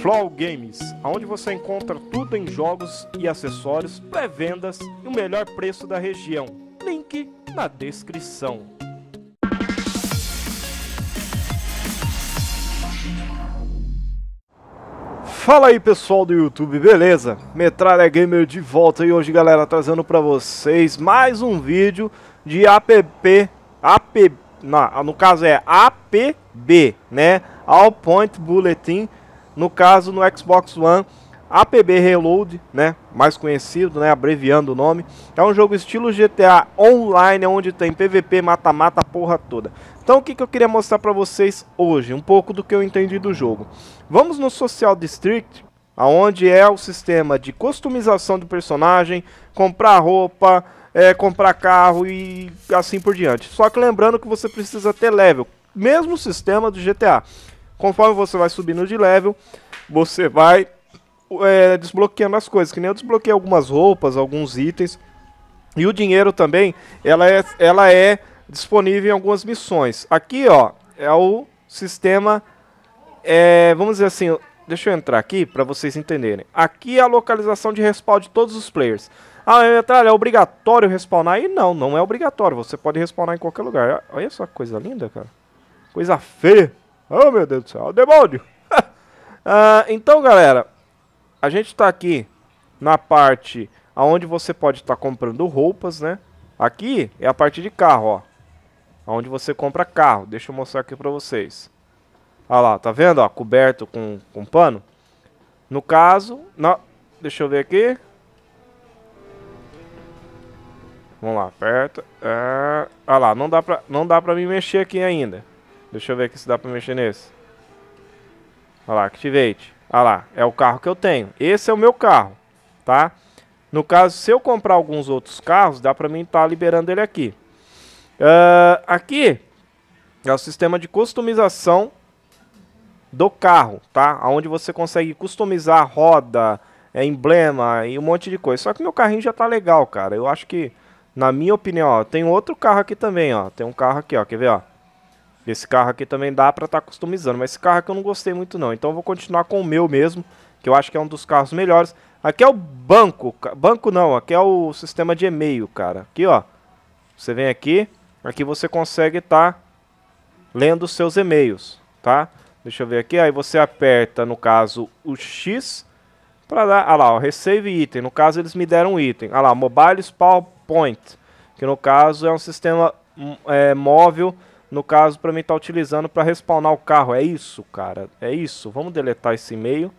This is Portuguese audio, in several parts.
Flow Games, onde você encontra tudo em jogos e acessórios, pré-vendas e o melhor preço da região. Link na descrição. Fala aí pessoal do YouTube, beleza? Metralha Gamer de volta e hoje galera trazendo pra vocês mais um vídeo de app, app, não, no caso é APB, né? All Point Bulletin, no caso no Xbox One, APB Reload, né? Mais conhecido, né? Abreviando o nome. É um jogo estilo GTA Online, onde tem PVP, mata-mata, porra toda. Então o que, que eu queria mostrar pra vocês hoje? Um pouco do que eu entendi do jogo. Vamos no Social District, aonde é o sistema de customização do personagem, comprar roupa, é, comprar carro e assim por diante. Só que lembrando que você precisa ter level, mesmo sistema do GTA. Conforme você vai subindo de level, você vai é, desbloqueando as coisas. Que nem eu desbloqueei algumas roupas, alguns itens. E o dinheiro também, ela é, ela é disponível em algumas missões. Aqui, ó, é o sistema, é, vamos dizer assim, deixa eu entrar aqui para vocês entenderem. Aqui é a localização de respawn de todos os players. Ah, metralha, é obrigatório respawnar? E não, não é obrigatório. Você pode respawnar em qualquer lugar. Olha só que coisa linda, cara. Coisa feia. Oh, meu Deus do céu. O demônio. ah, então, galera, a gente está aqui na parte aonde você pode estar tá comprando roupas, né? Aqui é a parte de carro, ó. Onde você compra carro. Deixa eu mostrar aqui para vocês. Olha lá, tá vendo? Ó, coberto com, com pano. No caso, não, deixa eu ver aqui. Vamos lá, aperta. É, olha lá, não dá, pra, não dá pra me mexer aqui ainda. Deixa eu ver aqui se dá pra mexer nesse. Olha lá, Activate. Olha lá, é o carro que eu tenho. Esse é o meu carro, tá? No caso, se eu comprar alguns outros carros, dá pra mim estar tá liberando ele aqui. Uh, aqui é o sistema de customização do carro, tá? Onde você consegue customizar roda, é, emblema e um monte de coisa. Só que meu carrinho já tá legal, cara. Eu acho que na minha opinião, ó, tem outro carro aqui também, ó. Tem um carro aqui, ó. Quer ver, ó? Esse carro aqui também dá pra estar tá customizando. Mas esse carro aqui eu não gostei muito, não. Então eu vou continuar com o meu mesmo. Que eu acho que é um dos carros melhores. Aqui é o banco. Banco não, aqui é o sistema de e-mail, cara. Aqui, ó. Você vem aqui. Aqui você consegue estar tá lendo os seus e-mails, tá? Deixa eu ver aqui. Aí você aperta, no caso, o X. Pra dar... Ah lá, ó. Receive item. No caso, eles me deram um item. Ah lá, Mobile Spawn Point, que no caso é um sistema hum, é, móvel, no caso para mim tá utilizando para respawnar o carro. É isso, cara, é isso. Vamos deletar esse e-mail.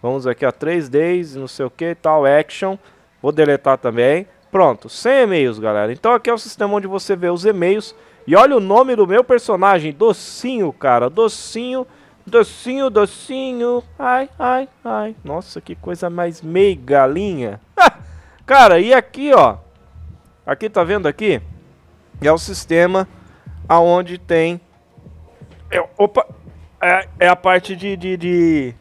Vamos aqui a 3 days, não sei o que, tal, action. Vou deletar também. Pronto, 100 e-mails, galera. Então aqui é o sistema onde você vê os e-mails. E olha o nome do meu personagem, Docinho, cara. Docinho, docinho, docinho. Ai, ai, ai. Nossa, que coisa mais meiga, galinha. cara, e aqui, ó. Aqui tá vendo aqui? É o sistema aonde tem é, opa, é, é, a parte de, de, de,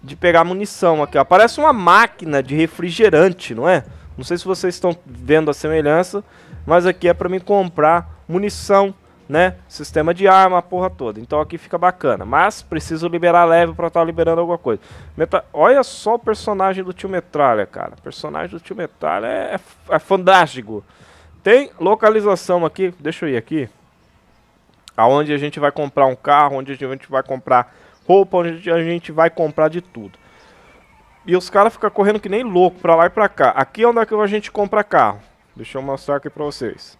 de pegar munição aqui, ó. Parece uma máquina de refrigerante, não é? Não sei se vocês estão vendo a semelhança, mas aqui é para mim comprar munição, né? Sistema de arma, a porra toda. Então aqui fica bacana. Mas preciso liberar leve para estar tá liberando alguma coisa. Meta... Olha só o personagem do tio Metralha, cara. O personagem do tio Metralha é, é, é fantástico. Tem localização aqui. Deixa eu ir aqui. Aonde a gente vai comprar um carro, onde a gente vai comprar roupa, onde a gente vai comprar de tudo. E os caras ficam correndo que nem louco pra lá e pra cá. Aqui é onde é que a gente compra carro. Deixa eu mostrar aqui pra vocês.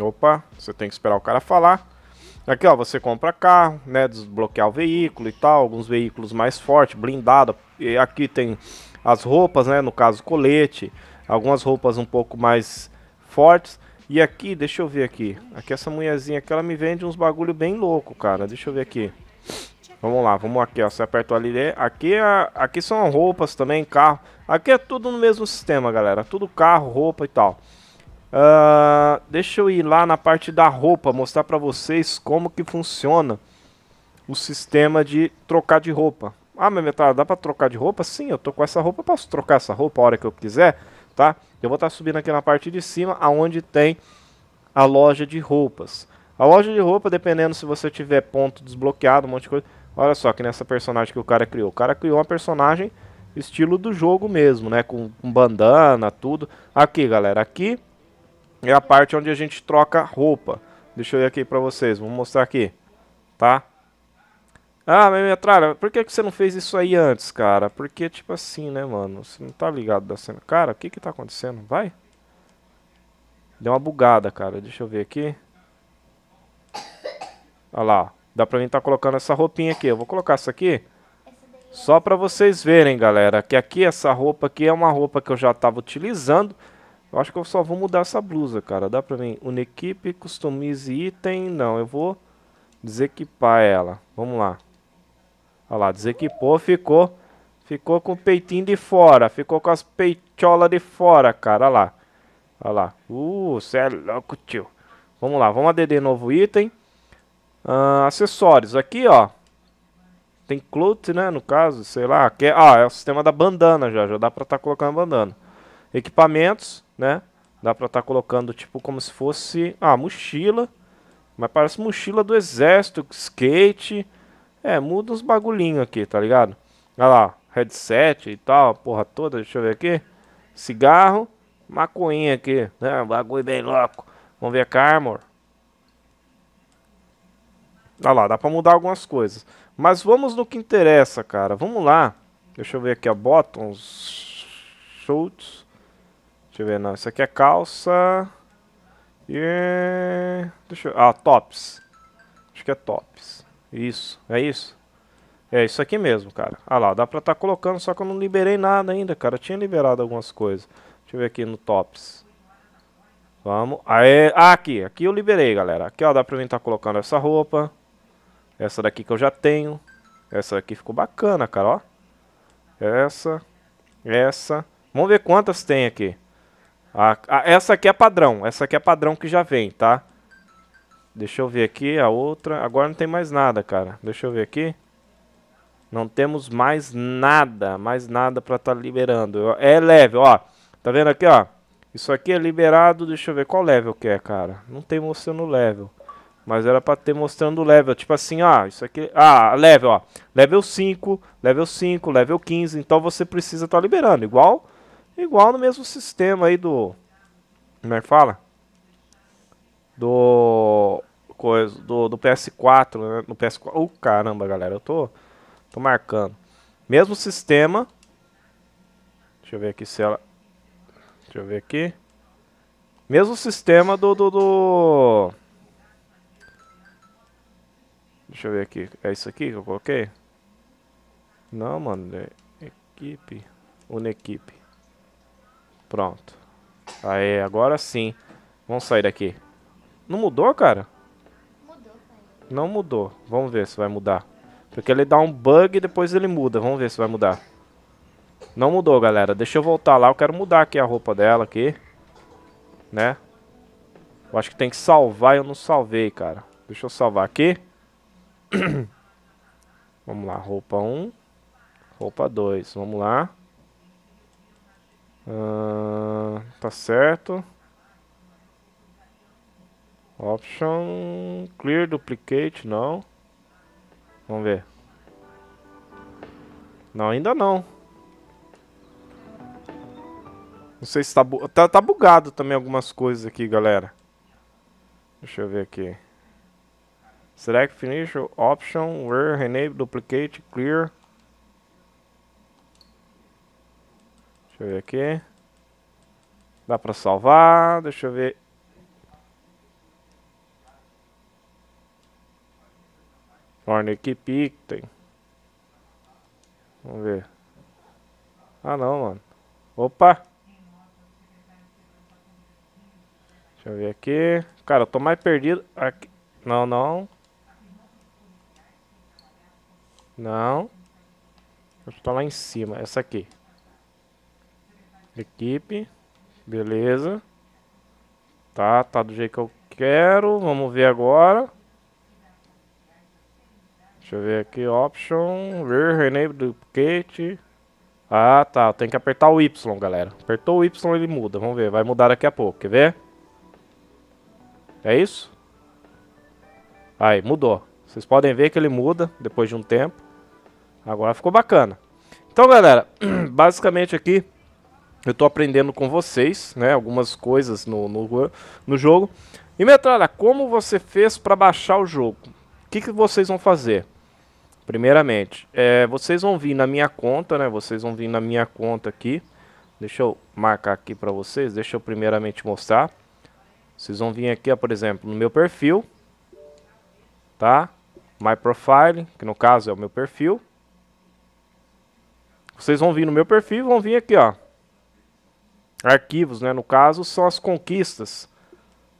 Opa, você tem que esperar o cara falar. Aqui, ó, você compra carro, né, desbloquear o veículo e tal, alguns veículos mais fortes, blindado. E aqui tem as roupas, né, no caso colete, algumas roupas um pouco mais fortes. E aqui, deixa eu ver aqui. Aqui essa mulherzinha aqui, ela me vende uns bagulho bem louco, cara. Deixa eu ver aqui. Vamos lá, vamos aqui, ó. Você aperta ali. Aqui, é, aqui são roupas também, carro. Aqui é tudo no mesmo sistema, galera. Tudo carro, roupa e tal. Uh, deixa eu ir lá na parte da roupa, mostrar pra vocês como que funciona o sistema de trocar de roupa. Ah, meu metal, dá pra trocar de roupa? Sim, eu tô com essa roupa, posso trocar essa roupa a hora que eu quiser, tá? Eu vou estar subindo aqui na parte de cima, aonde tem a loja de roupas. A loja de roupa, dependendo se você tiver ponto desbloqueado, um monte de coisa. Olha só que nessa personagem que o cara criou. O cara criou uma personagem estilo do jogo mesmo, né? Com, com bandana, tudo. Aqui, galera, aqui é a parte onde a gente troca roupa. Deixa eu ir aqui pra vocês, vou mostrar aqui, tá? Ah, mas Metralha, por que, que você não fez isso aí antes, cara? Porque, tipo assim, né, mano? Você não tá ligado da cena. Cara, o que que tá acontecendo? Vai. Deu uma bugada, cara. Deixa eu ver aqui. Olha lá. Dá pra mim tá colocando essa roupinha aqui. Eu vou colocar essa aqui. Só pra vocês verem, galera. Que aqui, essa roupa aqui é uma roupa que eu já tava utilizando. Eu acho que eu só vou mudar essa blusa, cara. Dá pra mim. Unequipe, customize item. Não, eu vou desequipar ela. Vamos lá. Olha lá, desequipou, ficou. Ficou com o peitinho de fora. Ficou com as peitolas de fora, cara. Olha lá. Olha lá. Uh, cê é louco, tio. Vamos lá, vamos ADD novo item. Uh, acessórios. Aqui, ó. Tem cloth, né, no caso, sei lá. Que é, ah, é o sistema da bandana já. Já dá pra estar tá colocando bandana. Equipamentos, né. Dá pra estar tá colocando, tipo, como se fosse... Ah, mochila. Mas parece mochila do exército, skate... É, muda uns bagulhinhos aqui, tá ligado? Olha lá, headset e tal, porra toda, deixa eu ver aqui. Cigarro, maconha aqui, né? Bagulho bem louco. Vamos ver a Carmor. Olha lá, dá pra mudar algumas coisas. Mas vamos no que interessa, cara. Vamos lá. Deixa eu ver aqui a Bottoms. Shorts. Deixa eu ver, não. Isso aqui é calça. E... Deixa eu... Ah, tops. Acho que é tops. Isso, é isso? É isso aqui mesmo, cara. Ah lá, dá pra estar tá colocando, só que eu não liberei nada ainda, cara. Eu tinha liberado algumas coisas. Deixa eu ver aqui no Tops. Vamos. Aê. Ah, aqui. Aqui eu liberei, galera. Aqui, ó, dá pra mim estar tá colocando essa roupa. Essa daqui que eu já tenho. Essa daqui ficou bacana, cara, ó. Essa. Essa. Vamos ver quantas tem aqui. Ah, essa aqui é padrão. Essa aqui é padrão que já vem, tá? Deixa eu ver aqui a outra. Agora não tem mais nada, cara. Deixa eu ver aqui. Não temos mais nada, mais nada para estar tá liberando. É level, ó. Tá vendo aqui, ó? Isso aqui é liberado, deixa eu ver qual level que é, cara. Não tem mostrando level. Mas era pra ter mostrando level. Tipo assim, ó, isso aqui... Ah, level, ó. Level 5, level 5, level 15. Então você precisa estar tá liberando. Igual, igual no mesmo sistema aí do... Como é que fala? Do coisa do, do PS4, né? No PS4. Oh, caramba, galera, eu tô tô marcando. Mesmo sistema. Deixa eu ver aqui se ela Deixa eu ver aqui. Mesmo sistema do do, do... Deixa eu ver aqui. É isso aqui que eu coloquei? Não, mano, é equipe, Unequipe. Pronto. Aí, agora sim. Vamos sair daqui. Não mudou, cara? Mudou, pai. Não mudou. Vamos ver se vai mudar. Porque ele dá um bug e depois ele muda. Vamos ver se vai mudar. Não mudou, galera. Deixa eu voltar lá. Eu quero mudar aqui a roupa dela aqui. Né? Eu acho que tem que salvar eu não salvei, cara. Deixa eu salvar aqui. Vamos lá. Roupa 1. Roupa 2. Vamos lá. Uh, tá certo. Option Clear Duplicate, não. Vamos ver. Não, ainda não. Não sei se tá, bu tá, tá bugado também algumas coisas aqui, galera. Deixa eu ver aqui. Select Finish Option Where Enable Duplicate Clear. Deixa eu ver aqui. Dá pra salvar. Deixa eu ver. Item. Vamos ver. Ah não, mano. Opa! Deixa eu ver aqui. Cara, eu tô mais perdido. Aqui. Não, não. Não. Eu tô lá em cima. Essa aqui. Equipe. Beleza. Tá, tá do jeito que eu quero. Vamos ver agora. Deixa eu ver aqui, option, rear enable duplicate. Ah, tá, tem que apertar o Y, galera. Apertou o Y, ele muda. Vamos ver, vai mudar daqui a pouco, quer ver? É isso? Aí, mudou. Vocês podem ver que ele muda depois de um tempo. Agora ficou bacana. Então, galera, basicamente aqui eu estou aprendendo com vocês, né, algumas coisas no, no, no jogo. E Metralha, como você fez para baixar o jogo? O que, que vocês vão fazer? Primeiramente, é, vocês vão vir na minha conta, né? Vocês vão vir na minha conta aqui. Deixa eu marcar aqui para vocês. Deixa eu primeiramente mostrar. Vocês vão vir aqui, ó, por exemplo, no meu perfil. Tá? My Profile, que no caso é o meu perfil. Vocês vão vir no meu perfil vão vir aqui, ó. Arquivos, né? No caso, são as conquistas.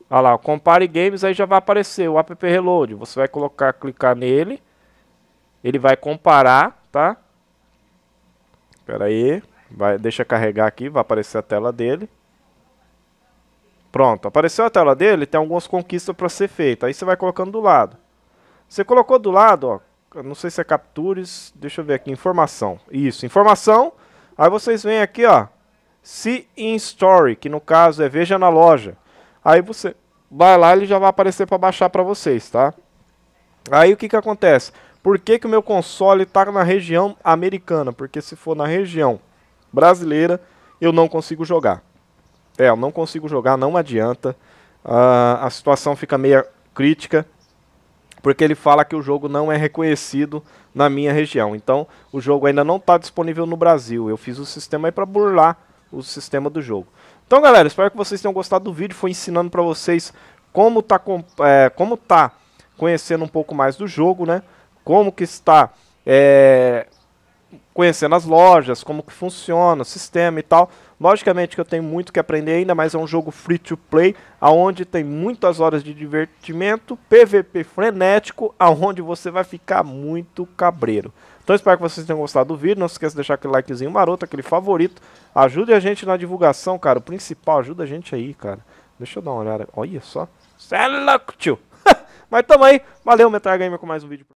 Olha lá, Compare Games, aí já vai aparecer o app Reload. Você vai colocar, clicar nele. Ele vai comparar, tá? Espera aí. Vai, deixa carregar aqui, vai aparecer a tela dele. Pronto, apareceu a tela dele, tem algumas conquistas para ser feita. Aí você vai colocando do lado. Você colocou do lado, ó, não sei se é captures, deixa eu ver aqui, informação. Isso, informação. Aí vocês vêm aqui, ó, see in story, que no caso é veja na loja. Aí você vai lá, ele já vai aparecer para baixar para vocês, tá? Aí o que que acontece? Por que que o meu console está na região americana? Porque se for na região brasileira, eu não consigo jogar. É, eu não consigo jogar, não adianta. Uh, a situação fica meio crítica porque ele fala que o jogo não é reconhecido na minha região. Então, o jogo ainda não está disponível no Brasil. Eu fiz o sistema aí para burlar o sistema do jogo. Então, galera, espero que vocês tenham gostado do vídeo. Foi ensinando para vocês como tá, é, como tá conhecendo um pouco mais do jogo, né? Como que está é, conhecendo as lojas, como que funciona o sistema e tal. Logicamente que eu tenho muito que aprender ainda, mas é um jogo free to play, aonde tem muitas horas de divertimento, PVP frenético, aonde você vai ficar muito cabreiro. Então espero que vocês tenham gostado do vídeo, não se esqueça de deixar aquele likezinho maroto, aquele favorito. Ajude a gente na divulgação, cara, o principal, ajuda a gente aí, cara. Deixa eu dar uma olhada, olha só. Cê é louco, tio. mas tamo aí, valeu Metal Gamer com mais um vídeo.